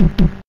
Yeah.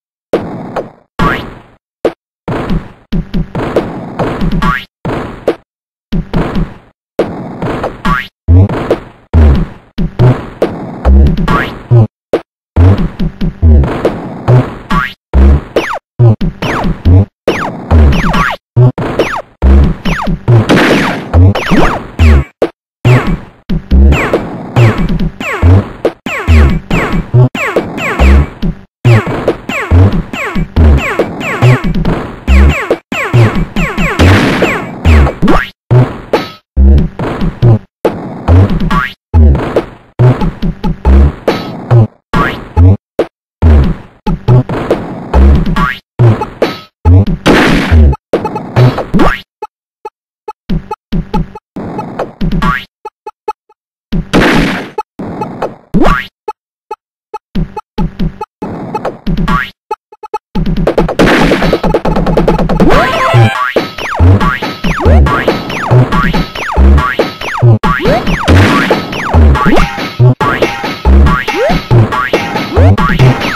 you